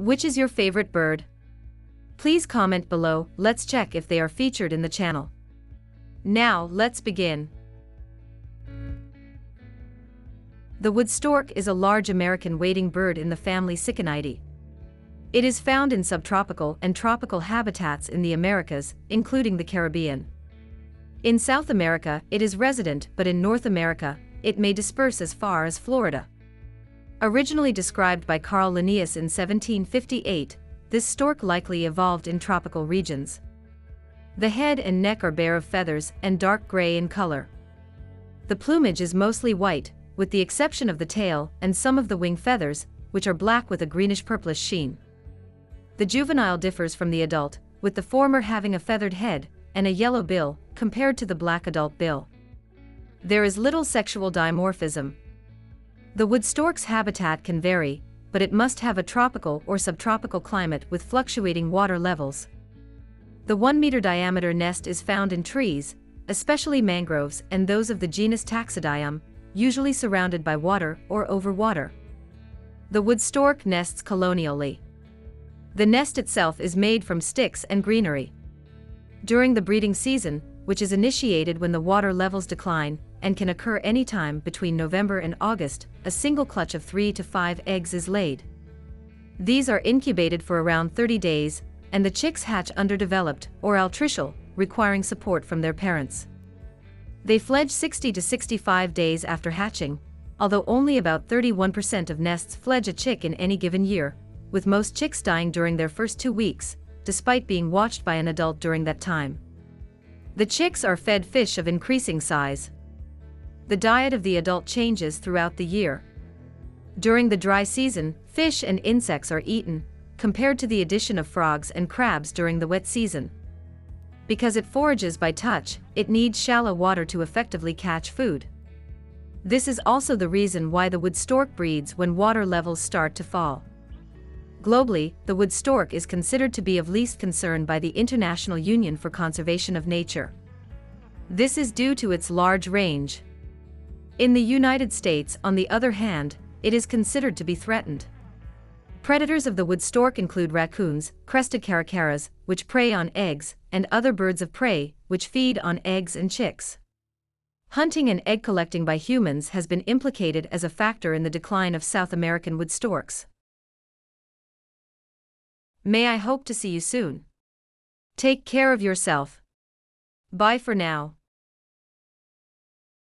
Which is your favorite bird? Please comment below, let's check if they are featured in the channel. Now, let's begin. The wood stork is a large American wading bird in the family Ciconiidae. It is found in subtropical and tropical habitats in the Americas, including the Caribbean. In South America, it is resident but in North America, it may disperse as far as Florida. Originally described by Carl Linnaeus in 1758, this stork likely evolved in tropical regions. The head and neck are bare of feathers and dark gray in color. The plumage is mostly white, with the exception of the tail and some of the wing feathers, which are black with a greenish-purplish sheen. The juvenile differs from the adult, with the former having a feathered head and a yellow bill, compared to the black adult bill. There is little sexual dimorphism. The wood stork's habitat can vary, but it must have a tropical or subtropical climate with fluctuating water levels. The 1 meter diameter nest is found in trees, especially mangroves and those of the genus Taxodium, usually surrounded by water or over water. The wood stork nests colonially. The nest itself is made from sticks and greenery. During the breeding season, which is initiated when the water levels decline, and can occur any time between November and August, a single clutch of 3 to 5 eggs is laid. These are incubated for around 30 days, and the chicks hatch underdeveloped or altricial, requiring support from their parents. They fledge 60 to 65 days after hatching, although only about 31% of nests fledge a chick in any given year, with most chicks dying during their first two weeks, despite being watched by an adult during that time. The chicks are fed fish of increasing size. The diet of the adult changes throughout the year. During the dry season, fish and insects are eaten, compared to the addition of frogs and crabs during the wet season. Because it forages by touch, it needs shallow water to effectively catch food. This is also the reason why the wood stork breeds when water levels start to fall. Globally, the wood stork is considered to be of least concern by the International Union for Conservation of Nature. This is due to its large range. In the United States, on the other hand, it is considered to be threatened. Predators of the wood stork include raccoons, crested caracaras, which prey on eggs, and other birds of prey, which feed on eggs and chicks. Hunting and egg collecting by humans has been implicated as a factor in the decline of South American wood storks. May I hope to see you soon. Take care of yourself. Bye for now.